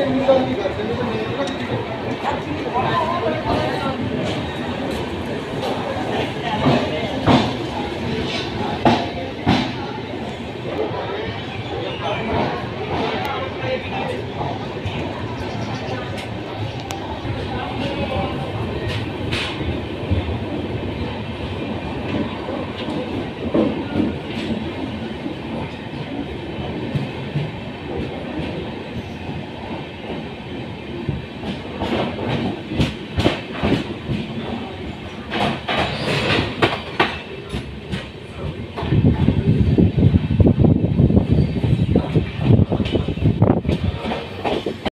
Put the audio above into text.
这个，这个，这个，这个，这个，这个，这个，这个，这个，这个，这个，这个，这个，这个，